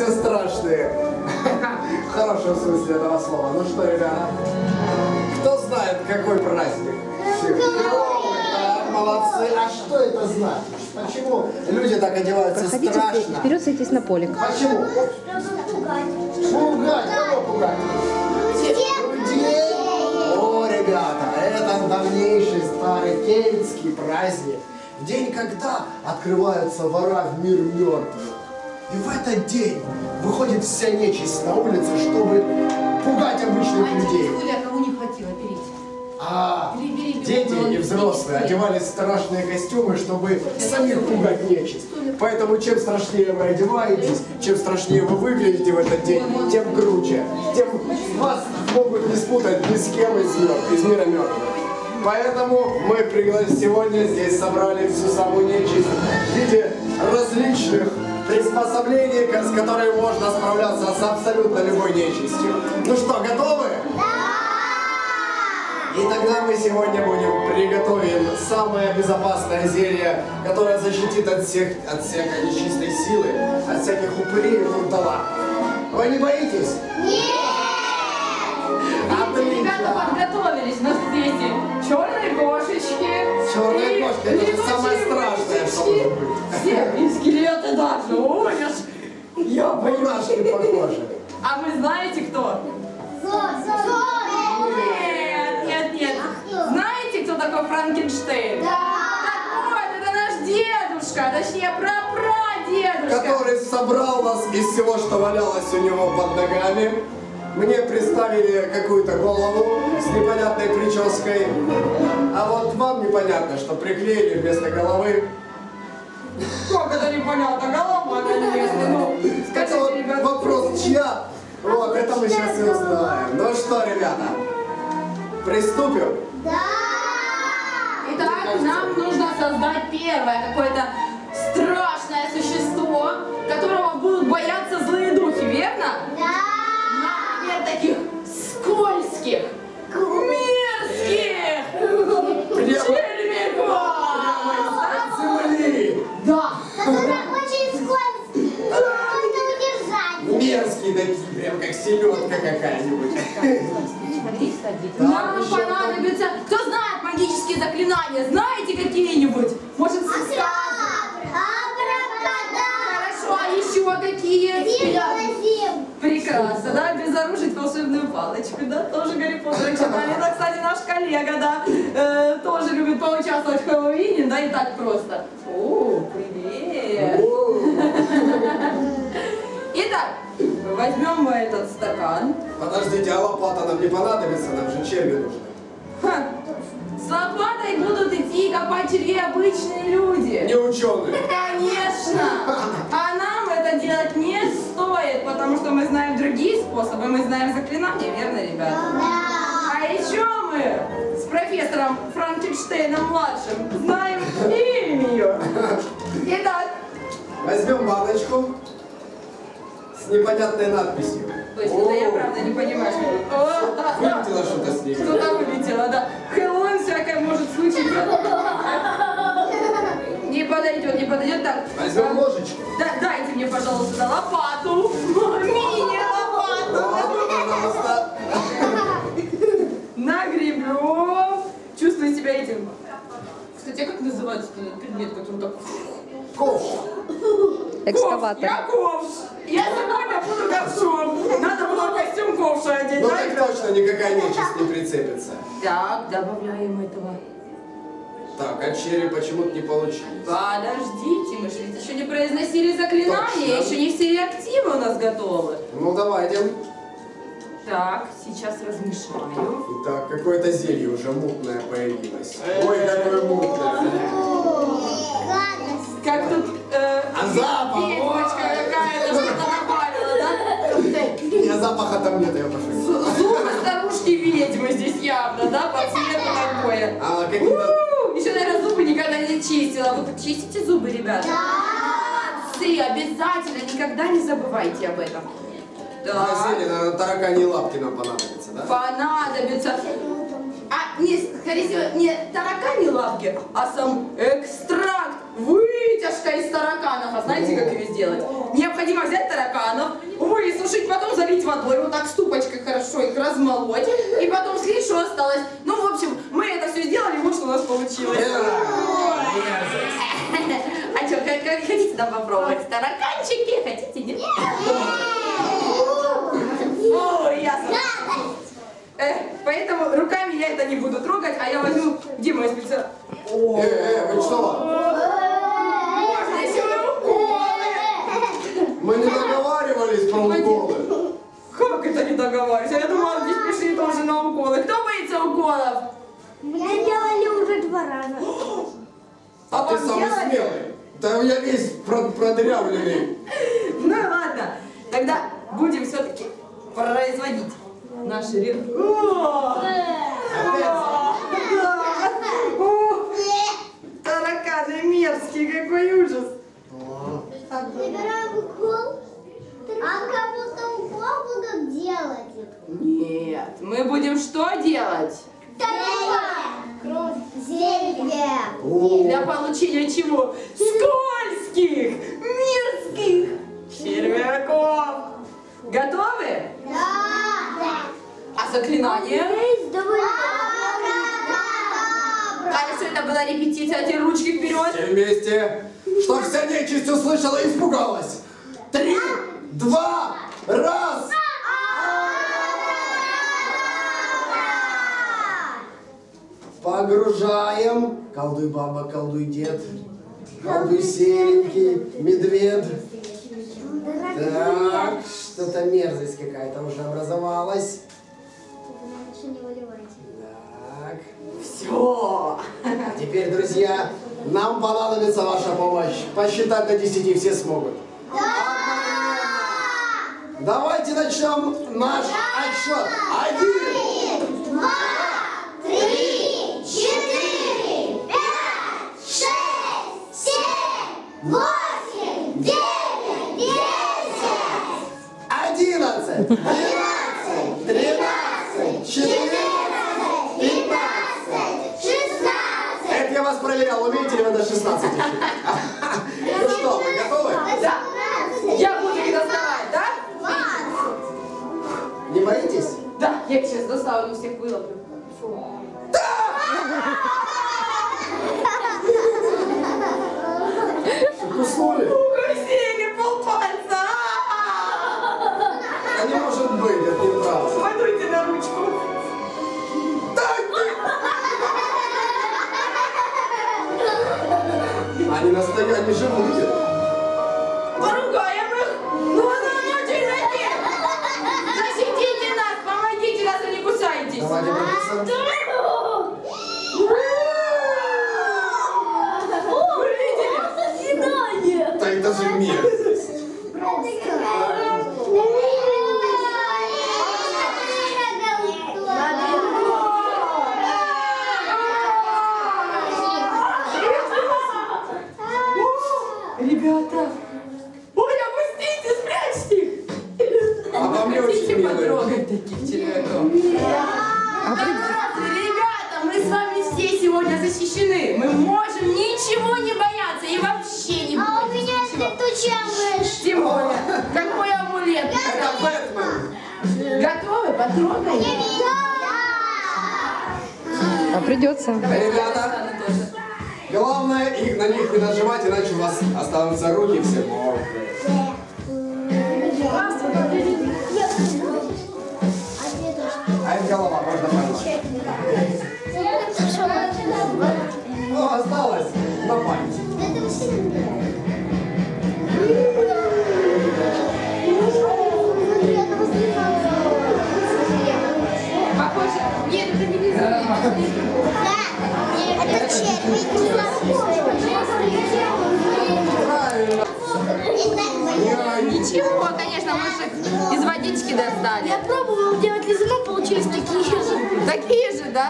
все страшные. В хорошем смысле этого слова. Ну что, ребята, кто знает, какой праздник? Да, молодцы. А что это значит? Почему люди так одеваются Проходите страшно? вперед, садитесь на полик. Почему? Пугать. Кого пугать? Людей. О, ребята, это давнейший старый кельтский праздник. В день, когда открываются вора в мир мертвых. И в этот день выходит вся нечисть на улицу, чтобы пугать обычных людей. Юля, кому не хватило, берите. А Бери, бери, бери. дети и взрослые одевались в страшные костюмы, чтобы самих пугать нечисть. Поэтому чем страшнее вы одеваетесь, чем страшнее вы выглядите в этот день, тем круче. Тем вас могут не спутать ни с кем из, мертв- из мира мертвых. Поэтому мы пригла- сегодня здесь собрали всю саму нечисть в виде различных приспособлений, ко- с которыми можно справляться с абсолютно любой нечистью. Ну что, готовы? И тогда мы сегодня будем приготовим самое безопасное зелье, которое защитит от всех, от всякой нечистой силы, от всяких упырей и вурдалаков. Вы не боитесь? Ребята Отлично! подготовились, у нас черные кошечки. Черная и кошка, это же самое страшное, что может быть. Все, и скелеты даже. Ужас. Я боюсь. Мурашки похожи. А вы знаете кто? Нет, нет, нет. Знаете, кто такой Франкенштейн? Так вот, это наш дедушка, точнее, прапрадедушка. Который собрал нас из всего, что валялось у него под ногами. Мне представили какую-то голову с непонятной прической. А вот вам непонятно, что приклеили вместо головы Как это непонятно? Голова, конечно. Ну, Это скажите, вот ребята. вопрос чья? Вот, это мы сейчас и узнаем. Ну что, ребята, приступим? Итак, нам нужно создать первое какое-то страшное существо, которого будут бояться злые духи, верно? Например, селедка какая-нибудь. Нам понадобится... Кто знает магические заклинания? Знаете какие-нибудь? Может, Хорошо, а еще какие? Прекрасно, да? Безоружить волшебную палочку, да? Тоже Гарри Поттер читали. Это, кстати, наш коллега, да? э, тоже любит поучаствовать в Хэллоуине, да? И так просто. О, привет! Итак, возьмем мы этот стакан. Подождите, а лопата нам не понадобится, нам же черви нужны. Ха. С лопатой будут идти копать червей обычные люди. Не ученые. Конечно! А нам это делать не стоит, потому что мы знаем другие способы, мы знаем заклинания, верно, ребята? А еще мы с профессором Франкенштейном-младшим знаем химию. Итак, Возьмем баночку с непонятной надписью. то есть это я правда не понимаю, что... Вылетело что-то с ней. Что-то вылетело, да. Хэллоуин всякое может случиться. Не подойдет, не подойдет. Так, Возьмем ложечку. Да, дайте мне, пожалуйста, лопату. Мини-лопату. Нагребем. Чувствую себя этим. Кстати, а как называется этот предмет, который так... Ковш. Экскаватор. Я ковш. Я сегодня буду ковшом. Надо было костюм ковша одеть. Ну да, так точно никакая нечисть не прицепится. Так, добавляем этого. Так, а черви почему-то не получились. Подождите, мы же ведь еще не произносили заклинания, Точно. еще не все реактивы у нас готовы. Ну давайте. Так, сейчас размешаю. Итак, какое-то зелье уже мутное появилось. Ой, какое мутное. Как тут э, А запах, ой. какая-то что-то добавила, да? Я запаха там нет, я пошел. Зубы старушки ведьмы здесь явно, да? По цвету такое. А какие-то... Еще, наверное, зубы никогда не чистила. Вы чистите зубы, ребята? Молодцы, обязательно, никогда не забывайте об этом. На Да. зелье, наверное, таракани лапки нам понадобятся, да? Понадобится. А не, скорее всего, не таракани лапки, а сам экстракт, вытяжка из тараканов. А знаете, как ее сделать? Необходимо взять тараканов, хорошо их размолоть, и потом слить, что осталось. Ну, в общем, мы это все сделали, вот что у нас получилось. А что, как, как хотите нам попробовать? Тараканчики? Хотите, нет? Ой, ясно. Э, поэтому руками я это не буду трогать, а я возьму Дима из специально. Э, э, вы что? Можно еще уколы. Мы не договаривались про уколы. Как это не договариваюсь? Я думала, здесь пришли тоже на уколы. Кто боится уколов? Мне делали уже два раза. А ты самый делали? смелый. Да я весь про- продырявленный. Ну ладно, тогда будем все-таки производить наши. О, Тараканы мерзкие, какой ужас. Собираем укол. А как будто укол будут делать? Нет, мы будем что делать? Кровь. Зелье. Для получения чего? Скользких, мерзких червяков. Готовы? Да. А заклинание? Давай. А что это была репетиция? Эти ручки вперед. Все вместе. Что вся нечисть услышала и испугалась. Три, два, раз. Погружаем. Колдуй баба, колдуй дед. Колдуй серенький, медведь. Так, что-то мерзость какая-то уже образовалась. Так. Все. Теперь, друзья, нам понадобится ваша помощь. Посчитать до 10 все смогут. Давайте начнем наш отсчет. Один, Два,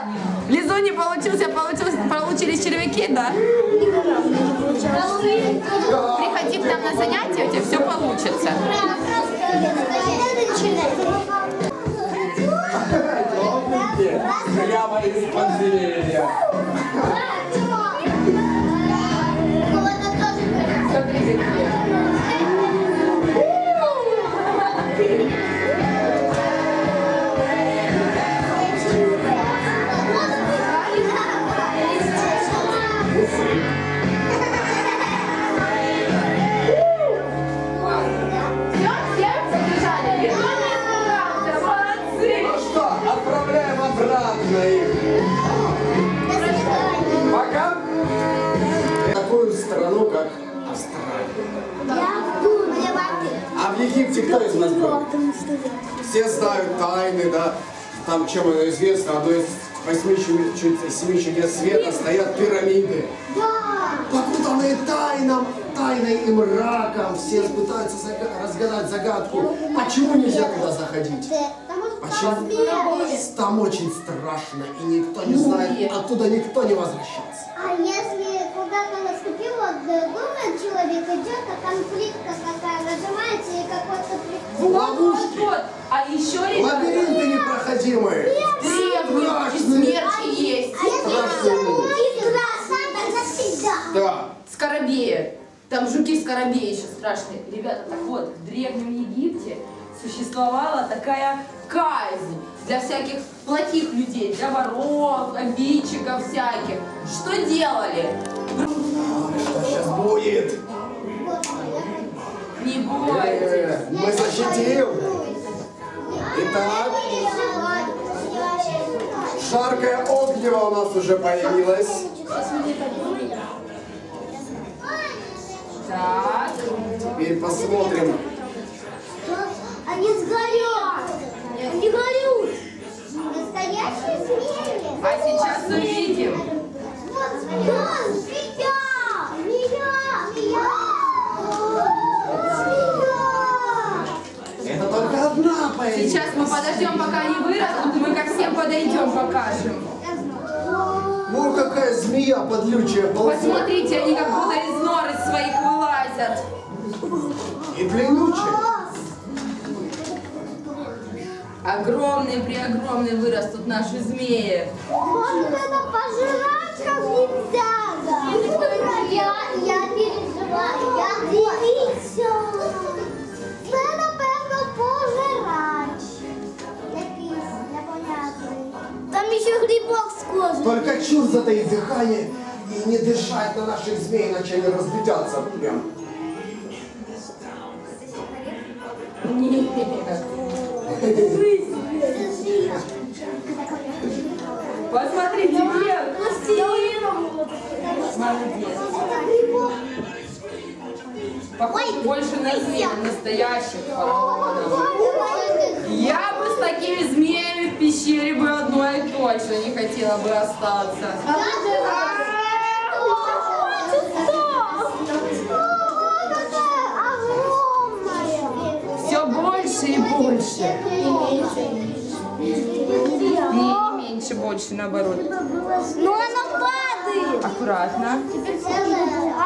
да? Лизу не получился, получилось, получились червяки, да? Приходи к нам на занятия, у тебя все получится. Прямо из подземелья. Там чем оно известно, одно из восьми чу- чу- семи чудес света стоят пирамиды. Покутанные тайнам, тайной и мраком, все пытаются разгадать загадку. Почему нельзя туда заходить? Почему? Там очень страшно, и никто не знает, оттуда никто не возвращается. А если куда-то наступил, вот э, думает человек идет, а там плитка такая нажимается и какой-то. Вот, вот, вот. А еще, ребята, Лабиринты Страшные. смерчи есть. Навсегда. Да. Скоробеи. Там жуки скоробеи еще страшные. Ребята, так вот, в Древнем Египте существовала такая казнь для всяких плохих людей, для воров, обидчиков всяких. Что делали? Что сейчас будет? Не бойтесь. Э, Мы защитим. Итак, жаркое огнево у нас уже появилось. Так. Теперь посмотрим. Они сгорят. Они горют. Настоящие змеи. А сейчас увидим. Вот. Змея. Змея. Змея. Это только одна появилась. Сейчас мы подождем, пока они вырастут, и мы ко всем подойдем, покажем. Ну какая змея подлючая ползет. Посмотрите, они как будто из норы своих вылазят. И длиннючая. Огромные, преогромные вырастут наши змеи. Может, это пожрать как нельзя? Я, я переживаю. Я дивіться. З кожи. Только чур затаить дыхание и не дышать на наших змей, иначе они разлетятся прям. Нет. Посмотрите, вверх. Молодец. Похоже больше на змей, на настоящих фараонов. Точно не хотела бы остаться. Все больше и больше. Не меньше, больше, наоборот. Ну оно падает. Аккуратно.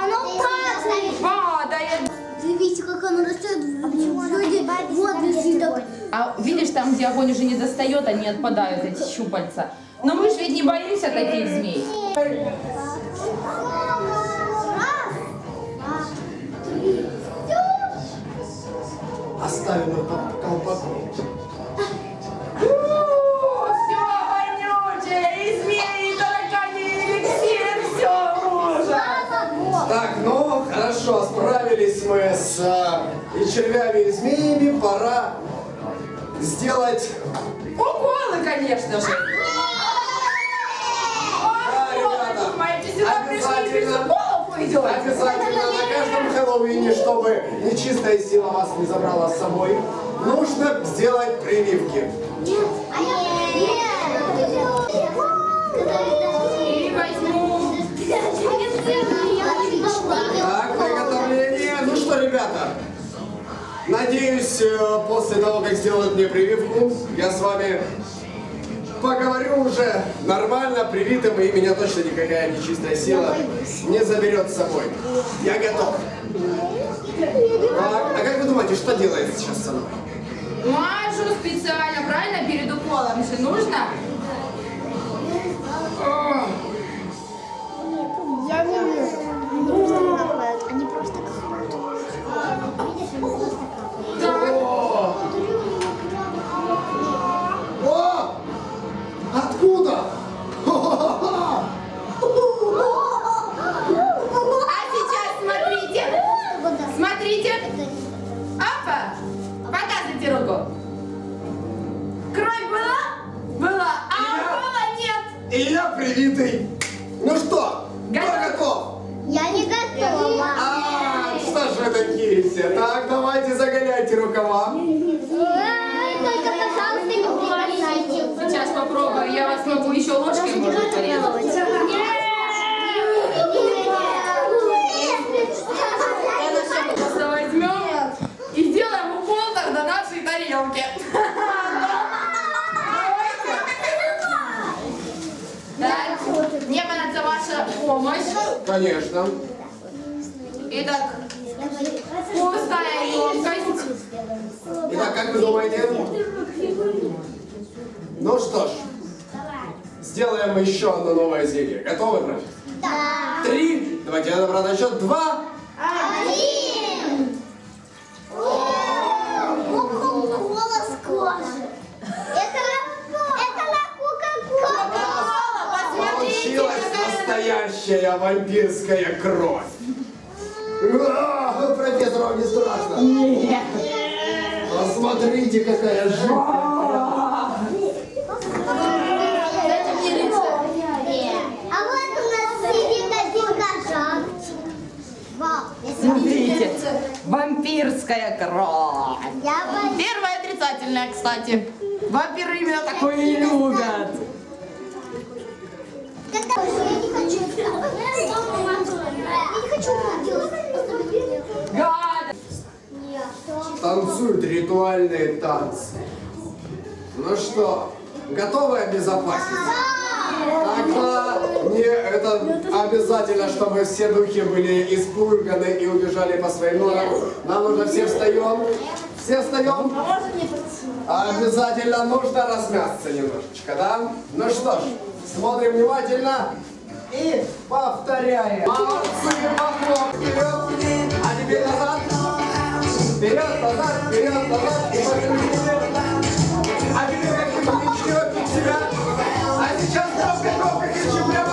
Оно падает. Падает. Видите, как оно растет в. Вот висит так. А видишь, там, где огонь уже не достает, они отпадают, эти щупальца. Но мы же ведь не боимся таких змей. Оставим их под колпаком. Так, ну хорошо, справились мы с а, и червями, и змеями. Пора сделать Уколы, конечно же. Да, ребята, обязательно на каждом Хэллоуине, чтобы нечистая сила вас не забрала с собой. Нужно сделать прививки. Надеюсь, э, после того, как сделают мне прививку, я с вами поговорю уже нормально, привитым, и меня точно никакая нечистая сила не заберет с собой. Я готов. Так, а как вы думаете, что делает сейчас со мной? Мажу специально, правильно? Перед уколом же нужно? Я не вижу. Они просто капают. Ну что ж, Давай. сделаем еще одно новое зелье. Готовы, График? Да. Три. Давайте я набрал на счет два. Один. Кока-кола с кожи. Это, это на Получилась настоящая вампирская кровь. Профессору не страшно. Нет. Посмотрите, какая жидкость. Вампирская кровь. Первая отрицательная, кстати. Вампиры именно такое и любят. Танцуют ритуальные танцы. Ну что, готовы обезопаситься? Тогда не это обязательно, чтобы все духи были испуганы и убежали по своим норам. Нам нужно все встаем. Все встаем. Обязательно нужно размяться немножечко, да? Ну что ж, смотрим внимательно и повторяем. Молодцы, похлоп, вперед, а теперь назад. Вперед, назад, вперед, назад, и повернись. А теперь как-нибудь себя. step up against you.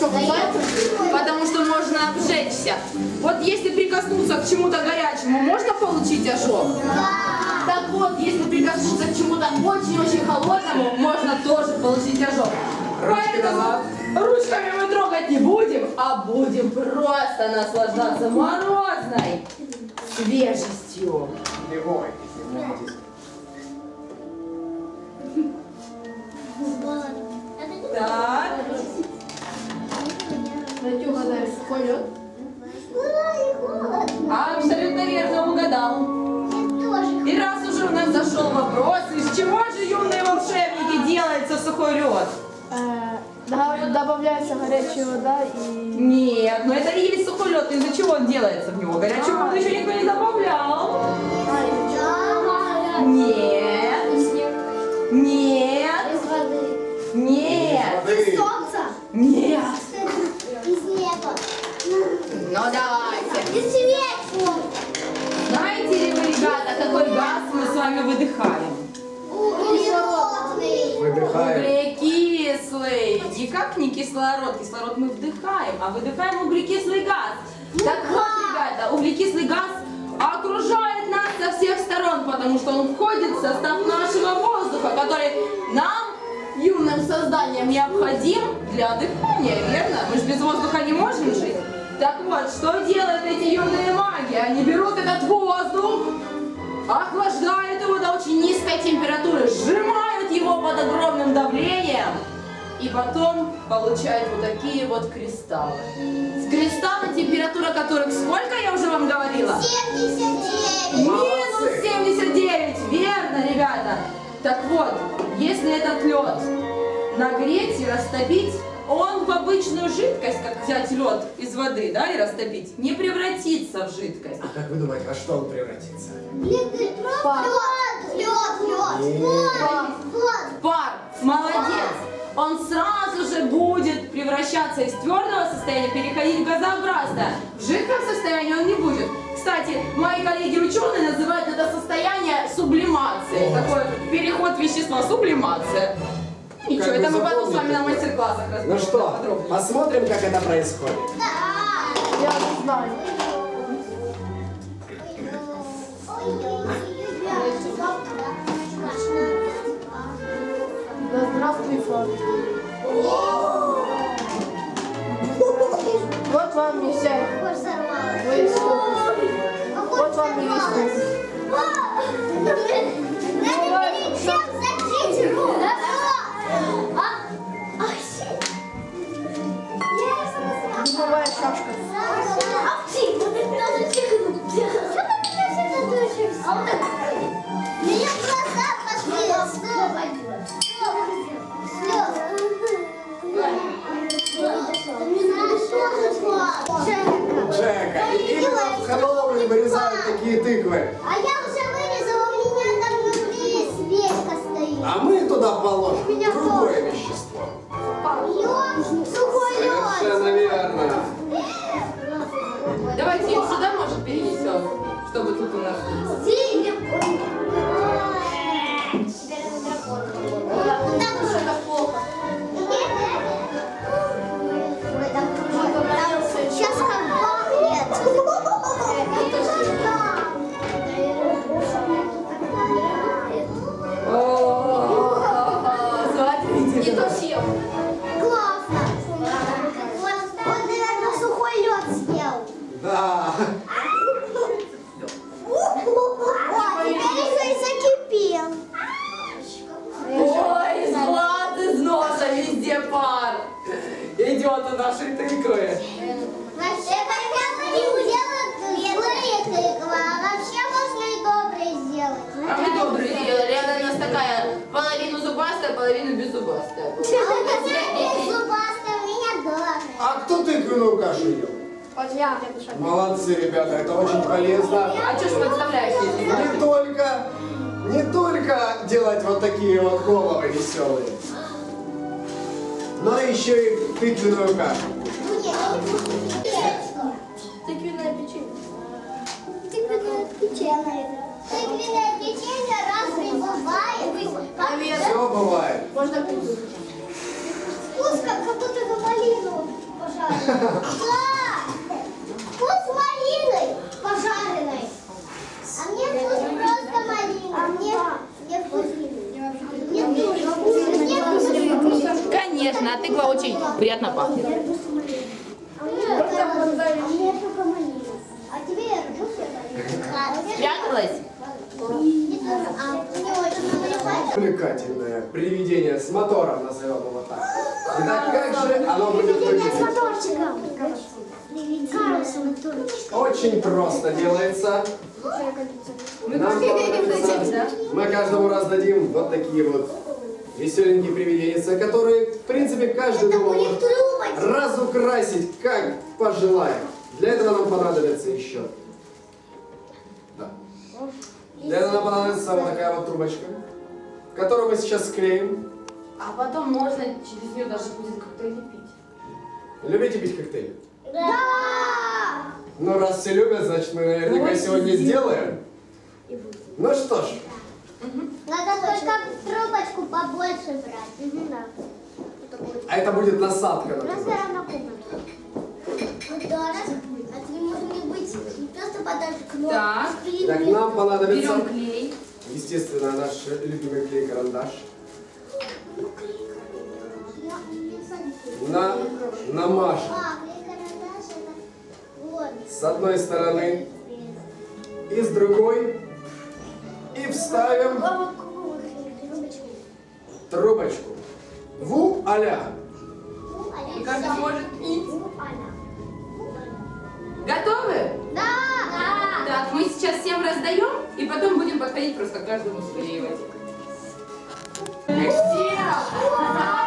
покупать, потому что можно обжечься. Вот если прикоснуться к чему-то горячему, можно получить ожог? Да. Так вот, если прикоснуться к чему-то очень-очень холодному, можно тоже получить ожог. Поэтому ручками мы трогать не будем, а будем просто наслаждаться морозной свежестью. Не бойтесь, не бойтесь. Да. Сухой лед. абсолютно верно угадал. И раз уже у нас зашел вопрос, из чего же юные волшебники делается сухой лед? Добавляется горячая вода и... Нет, но это и есть сухой лед. Из-за чего он делается в него? Горячую воду еще никто не добавлял. Нет, нет, нет, Воды. Нет. из Ну давайте. Из свечи. Знаете ли вы, ребята, какой газ мы с вами выдыхаем? Углеродный. Выдыхаем. Углекислый. Никак не кислород. Кислород мы вдыхаем, а выдыхаем углекислый газ. Так вот, ребята, углекислый газ окружает нас со всех сторон, потому что он входит в состав нашего воздуха, который нам, юным созданиям, необходим для дыхания, верно? Мы же без воздуха не можем жить. Так вот, что делают эти юные маги? Они берут этот воздух, охлаждают его до очень низкой температуры, сжимают его под огромным давлением и потом получают вот такие вот кристаллы. Кристаллы, температура которых сколько я уже вам говорила? 79. Минус 79, верно, ребята. Так вот, если этот лед нагреть и растопить, он в обычную жидкость, как взять лед из воды, да, и растопить, не превратится в жидкость. А как вы думаете, во что он превратится? Лед, лед, лед, лед, лед. Пар, молодец. Он сразу же будет превращаться из твердого состояния, переходить в газообразное. В жидком состоянии он не будет. Кстати, мои коллеги-ученые называют это состояние сублимацией. Такой переход вещества, сублимация. Ничего, это мы потом с вами на мастер-классах разберем Ну что, подробнее. посмотрим, как это происходит. Я не знаю. Да здравствуй, Флаг. Вот вам и вся. Вот вам и. Но еще и тыквенную кашу. Ну. Тыквенное печенье. Тыквенное печенье. Тыквенное печенье разве бывает? Как Все бывает. Можно. Вкус как, будто бы малину пожарили. Да! Вкус малины. Конечно, а тыква очень приятно пахнет. А. А Спряталась? Увлекательное привидение с мотором, назовем его так. Итак, как же оно будет выглядеть? моторчиком. Очень просто делается. Нам мы каждому раздадим вот такие вот веселенькие привидения, которые, каждый может разукрасить, как пожелает. Для этого нам понадобится еще. Да. Для этого нам понадобится вот такая вот трубочка, которую мы сейчас склеим. А потом можно через нее даже будет как-то лепить. Любите пить коктейли? Да! Ну, раз все любят, значит, мы наверняка сегодня сделаем. Ну что ж, Надо только трубочку побольше брать. А это будет насадка на Просто трубочку. равно комнату. Подарок. Это не может не быть не просто подарок, но Так. Так, нам понадобится, Берем клей. естественно, наш любимый клей-карандаш. Я не садись. На, намажем А, клей-карандаш это вот. с одной стороны и с другой. И вставим А трубочку? Ву-аля. Ну, каждый может пить. Готовы? Да! Да! Так, мы сейчас всем раздаем, и потом будем подходить просто каждому склеивать. Вкусного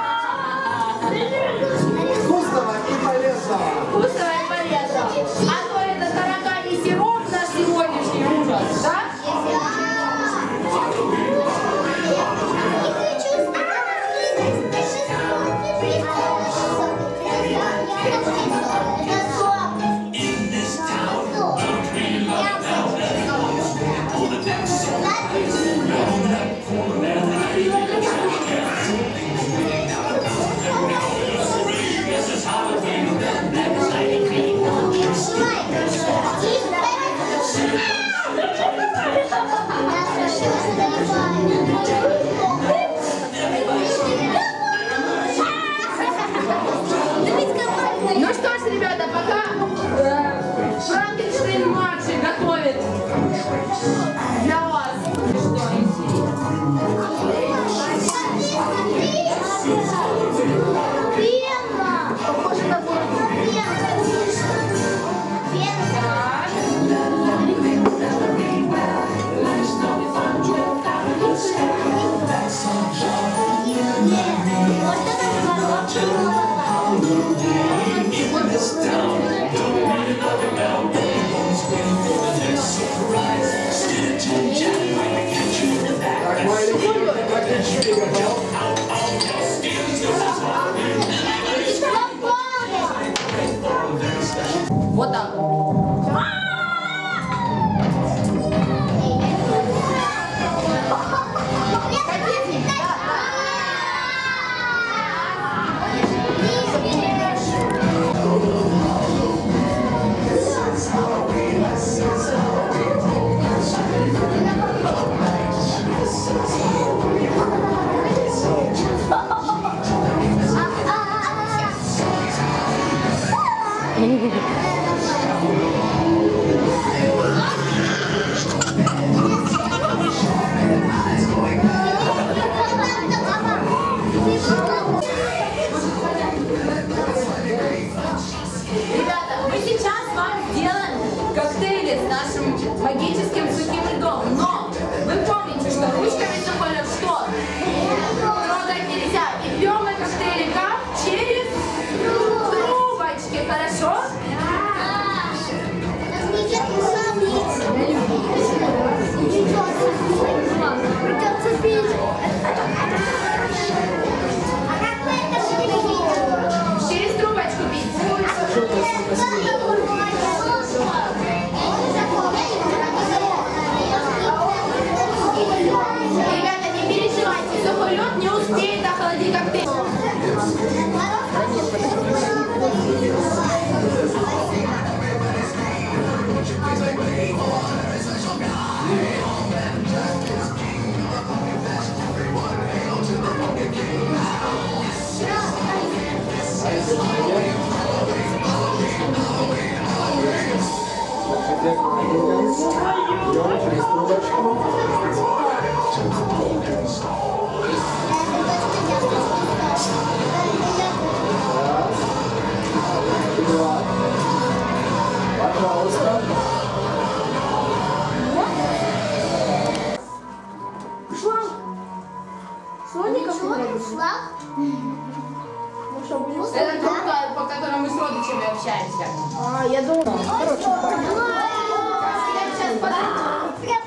Ну что, будем Это круто, по которому мы с родичами общаемся. А, я думал. Короче, подойду.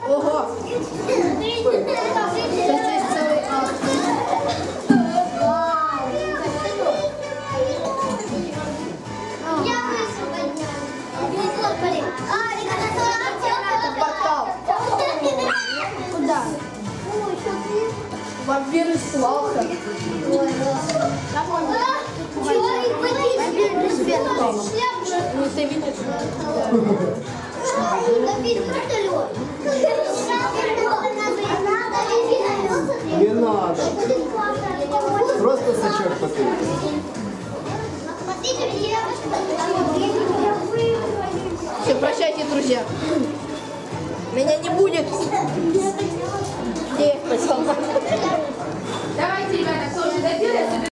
Ого. Тут здесь целый ребята? Не надо. Просто сачок попей. Все, прощайте, друзья. Меня не будет. Где я хотел?